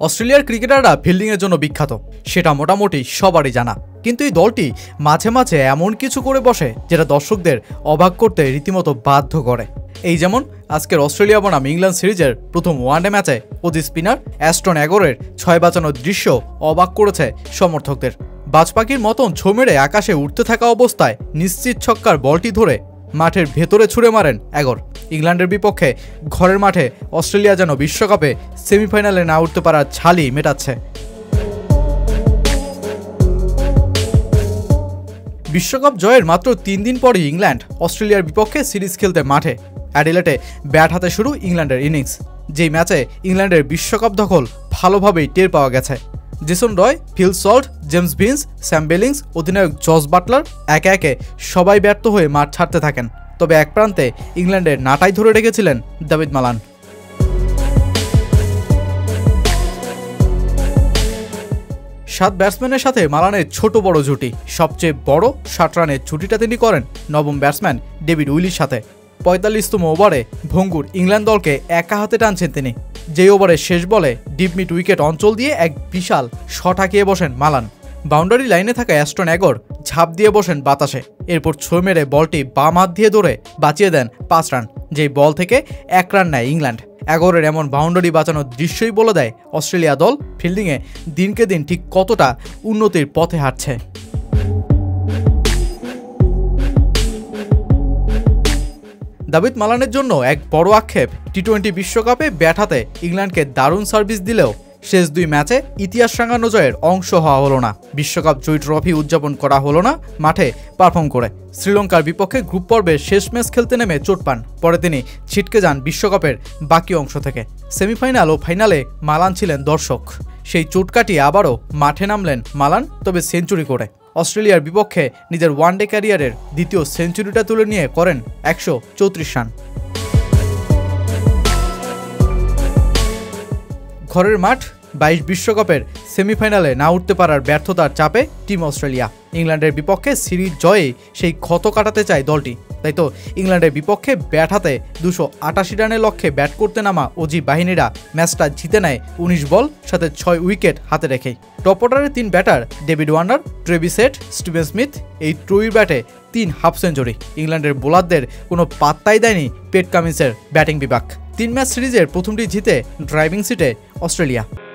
অস্ট্রেলিয়ার ক্রিকেটাররা ফিল্ডিংয়ের জন্য বিখ্যাত, সেটা মোটামুটি সবারই জানা। কিন্তু এই দলটি মাঝে মাঝে এমন কিছু করে বসে, যেটা দর্শকদের অবাক করতে রীতিমতো বাধ্য করে। এই যেমন, আজকের অস্ট্রেলিয়া বনাম ইংল্যান্ড সিরিজের প্রথম ওয়ানডে ম্যাচে অজি স্পিনার, অ্যাস্টন অ্যাগোরের ছয় বাঁচানোর দৃশ্য অবাক করেছে সমর্থকদের। বাজপাখির মতন ছো আকাশে উঠতে থাকা অবস্থায় নিশ্চিত ছক্কার বলটি ধরে মাঠের ভেতরে ছুড়ে মারেন এগর। ইংল্যান্ডের বিপক্ষে ঘরের মাঠে অস্ট্রেলিয়া যেন বিশ্বকাপে সেমিফাইনালে না উঠতে পারার ছালি মেটাচ্ছে। বিশ্বকাপ জয়ের মাত্র তিন দিন পরই ইংল্যান্ড অস্ট্রেলিয়ার বিপক্ষে সিরিজ খেলতে মাঠে। অ্যাডিলেটে ব্যাট হাতে শুরু ইংল্যান্ডের ইনিংস। যেই ম্যাচে ইংল্যান্ডের বিশ্বকাপ দখল ভালোভাবেই টের পাওয়া গেছে। Jason Roy, Phil Salt, James Vince, Sam Billings, অধিনায়ক জস বাটলার একে একে সবাই ব্যর্থ হয়ে মাঠ ছাড়তে থাকেন। তবে এক প্রান্তে ইংল্যান্ডের নাটাই ধরে রেখেছিলেন দাবিদ মালান। সাত ব্যাটসম্যানের সাথে মালানের ছোট বড় জুটি। সবচেয়ে বড় ষাট রানের ছুটিটা তিনি করেন নবম ব্যাটসম্যান ডেভিড উইলির সাথে। পঁয়তাল্লিশতম ওভারে ভঙ্গুর ইংল্যান্ড দলকে একা হাতে টানছেন তিনি। যে ওভারের শেষ বলে ডিপ মিড উইকেট অঞ্চল দিয়ে এক বিশাল শট হাঁকিয়ে বসেন মালান। বাউন্ডারি লাইনে থাকা অ্যাস্টন এগর ঝাঁপ দিয়ে বসেন বাতাসে। এরপর ছো মেরে বলটি বাম হাত দিয়ে ধরে বাঁচিয়ে দেন পাঁচ রান, যেই বল থেকে এক রান নেয় ইংল্যান্ড। এগরের এমন বাউন্ডারি বাঁচানোর দৃশ্যই বলে দেয় অস্ট্রেলিয়া দল। ফিল্ডিংয়ে দিনকে দিন ঠিক কতটা উন্নতির পথে হাঁটছে। দাবিদ মালানের জন্য এক বড় আক্ষেপ। টি টোয়েন্টি বিশ্বকাপে ব্যাট হাতে ইংল্যান্ডকে দারুণ সার্ভিস দিলেও শেষ দুই ম্যাচে ইতিহাস রাঙানো জয়ের অংশ হওয়া হলো না। বিশ্বকাপ জয়ী ট্রফি উদযাপন করা হলো না, মাঠে পারফর্ম করে। শ্রীলঙ্কার বিপক্ষে গ্রুপ পর্বে শেষ ম্যাচ খেলতে নেমে চোট পান। পরে তিনি ছিটকে যান বিশ্বকাপের বাকি অংশ থেকে। সেমিফাইনাল ও ফাইনালে মালান ছিলেন দর্শক। সেই চোট কাটিয়ে আবারও মাঠে নামলেন মালান, তবে সেঞ্চুরি করে। অস্ট্রেলিয়ার বিপক্ষে নিজের ওয়ানডে ক্যারিয়ারের দ্বিতীয় সেঞ্চুরিটা তুলে নিয়ে করেন একশো চৌত্রিশ রান। ঘরের মাঠ বাইশ বিশ্বকাপের সেমিফাইনালে না উঠতে পারার ব্যর্থতার চাপে টিম অস্ট্রেলিয়া। ইংল্যান্ডের বিপক্ষে সিরিজ জয়ে সেই ক্ষত কাটাতে চায় দলটি। তাই তো, ইংল্যান্ডের বিপক্ষে ব্যাট হাতে দুশো আটাশি রানের লক্ষ্যে ব্যাট করতে নামা অজি বাহিনীরা ম্যাচটা জিতে নেয় উনিশ বল, সাথে ছয় উইকেট হাতে রেখেই। টপ অর্ডারের তিন batter David Warner Travis Head Steven Smith, এই ত্রয়ীর ব্যাটে তিন হাফ সেঞ্চুরি। ইংল্যান্ডের বোলারদের কোনো পাত্তাই দেয়নি পেট কামিন্সের ব্যাটিং বিভাগ। তিন ম্যাচ সিরিজের প্রথমটি জিতে ড্রাইভিং সিটে অস্ট্রেলিয়া।